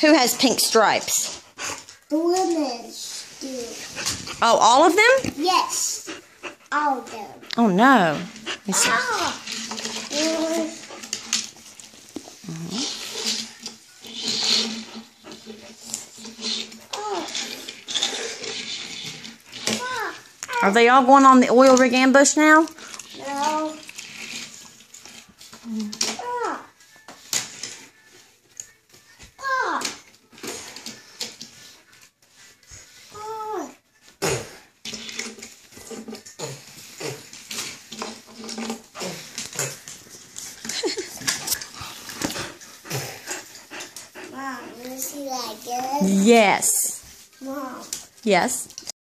Who has pink stripes? The women's do. Oh, all of them? Yes. All of them. Oh no. Let me see. Ah. Mm. Oh. Ah. Are they all going on the oil rig ambush now? No. Ah. Ah. Mom, you see that good? Yes. Mom, Yes.